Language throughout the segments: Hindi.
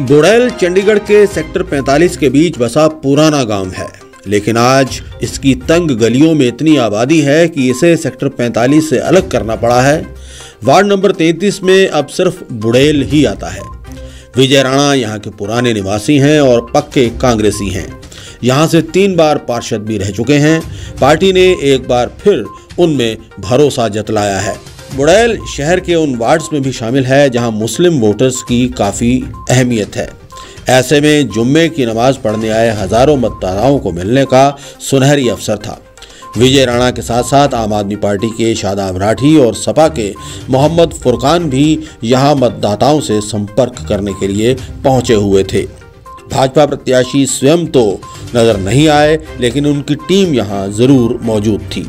बुड़ैल चंडीगढ़ के सेक्टर 45 के बीच बसा पुराना गाँव है। लेकिन आज इसकी तंग गलियों में इतनी आबादी है कि इसे सेक्टर 45 से अलग करना पड़ा है। वार्ड नंबर 33 में अब सिर्फ़ बुड़ैल ही आता है। विजय राणा यहाँ के पुराने निवासी हैं और पक्के कांग्रेसी हैं। यहाँ से तीन बार पार्षद भी रह चुके हैं। पार्टी ने एक बार फिर उनमें भरोसा जतलाया है। बुड़ैल शहर के उन वार्ड्स में भी शामिल है, जहाँ मुस्लिम वोटर्स की काफ़ी अहमियत है। ऐसे में जुम्मे की नमाज़ पढ़ने आए हज़ारों मतदाताओं को मिलने का सुनहरी अवसर था। विजय राणा के साथ साथ आम आदमी पार्टी के शादाब राठी और सपा के मोहम्मद फुरकान भी यहाँ मतदाताओं से संपर्क करने के लिए पहुँचे हुए थे। भाजपा प्रत्याशी स्वयं तो नज़र नहीं आए, लेकिन उनकी टीम यहाँ ज़रूर मौजूद थी।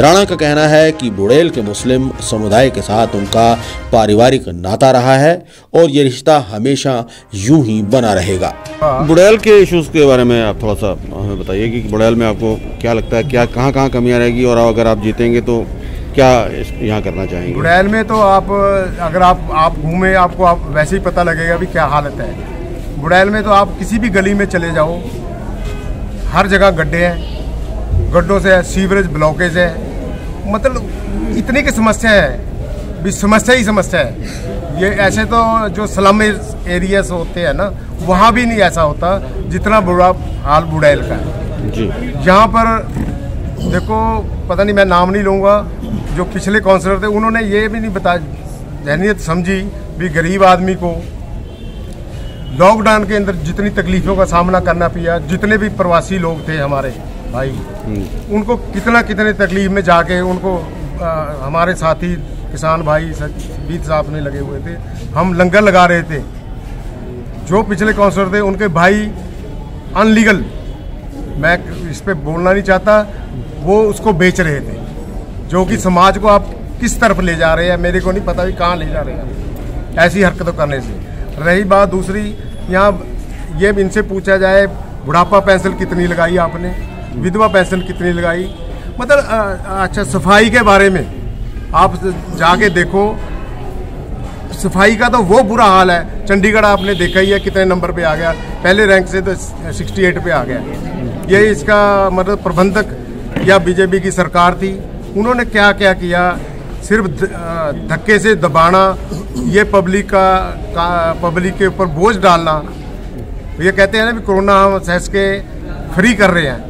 राणा का कहना है कि बुड़ेल के मुस्लिम समुदाय के साथ उनका पारिवारिक नाता रहा है और ये रिश्ता हमेशा यूँ ही बना रहेगा। बुड़ेल के इश्यूज़ के बारे में आप थोड़ा सा हमें बताइए कि बुड़ेल में आपको क्या लगता है क्या कहाँ कहाँ कमियाँ रहेगी और अगर आप जीतेंगे तो क्या यहाँ करना चाहेंगे? बुड़ैल में तो आप अगर आप आप घूमे आपको आप वैसे ही पता लगेगा भी क्या हालत है। बुड़ैल में तो आप किसी भी गली में चले जाओ हर जगह गड्ढे हैं गड्ढों से सीवरेज ब्लॉकेज है। मतलब इतनी की समस्या है भी समस्या ही समस्या है। ये ऐसे तो जो स्लम एरियाज़ होते हैं ना वहाँ भी नहीं ऐसा होता जितना बुरा हाल बुड़ैल का है। जी। यहाँ पर देखो पता नहीं मैं नाम नहीं लूँगा जो पिछले काउंसलर थे उन्होंने ये भी नहीं बताया जहनीत समझी भी गरीब आदमी को लॉकडाउन के अंदर जितनी तकलीफ़ों का सामना करना पिया जितने भी प्रवासी लोग थे हमारे भाई हम्म। उनको कितना कितने तकलीफ़ में जाके उनको आ, हमारे साथी किसान भाई बीत साहब ने लगे हुए थे। हम लंगर लगा रहे थे। जो पिछले काउंसलर थे उनके भाई अनलीगल मैं इस पर बोलना नहीं चाहता वो उसको बेच रहे थे। जो कि समाज को आप किस तरफ़ ले जा रहे हैं मेरे को नहीं पता भी कहाँ ले जा रहे हैं। ऐसी हरकतों करने से। रही बात दूसरी यहाँ ये इनसे पूछा जाए बुढ़ापा पेंसिल कितनी लगाई आपने? विधवा पेंशन कितनी लगाई? मतलब अच्छा सफ़ाई के बारे में आप जाके देखो। सफ़ाई का तो वो बुरा हाल है। चंडीगढ़ आपने देखा ही है कितने नंबर पे आ गया। पहले रैंक से तो 68 पे आ गया। ये इसका मतलब प्रबंधक या बीजेपी की सरकार थी। उन्होंने क्या? क्या किया सिर्फ़ धक्के से दबाना ये पब्लिक का, का पब्लिक के ऊपर बोझ डालना। ये कहते हैं ना भी कोरोना हम सहस के फ्री कर रहे हैं।